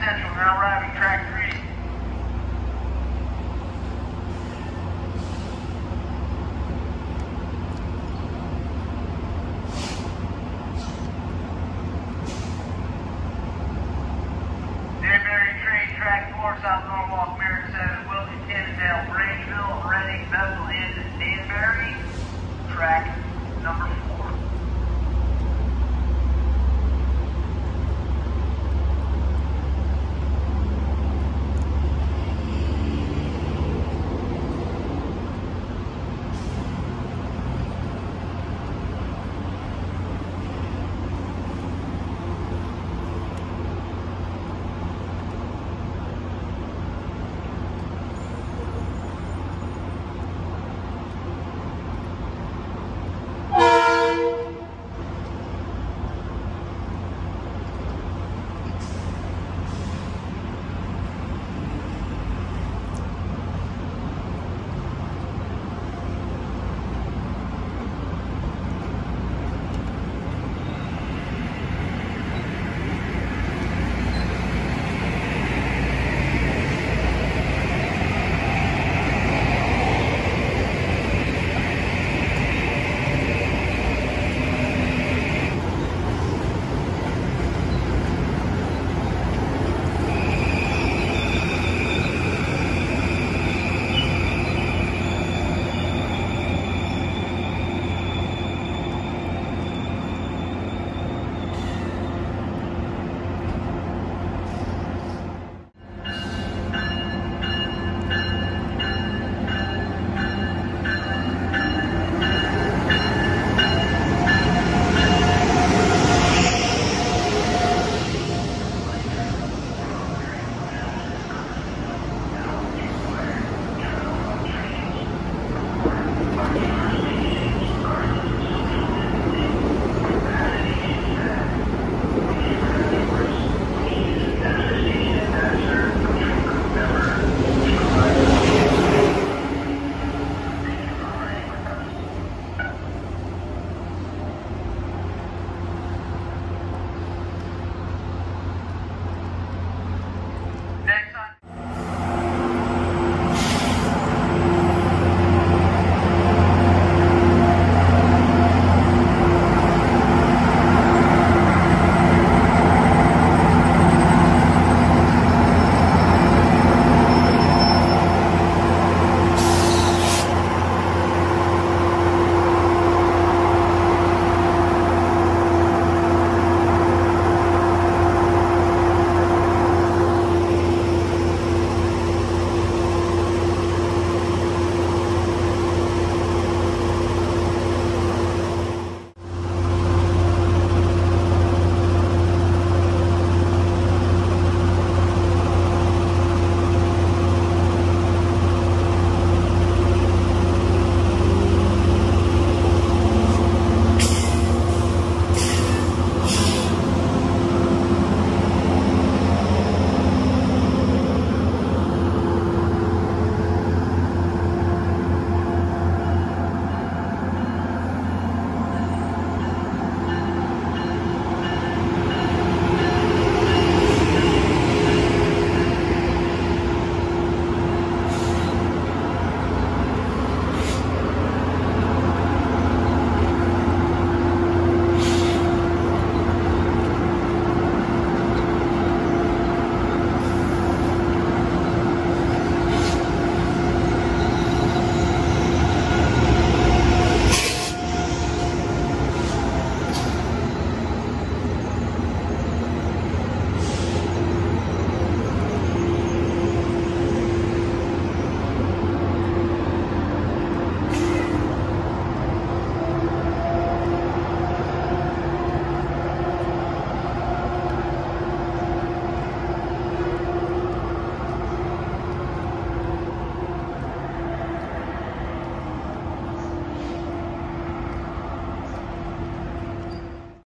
Central, now arriving track 3.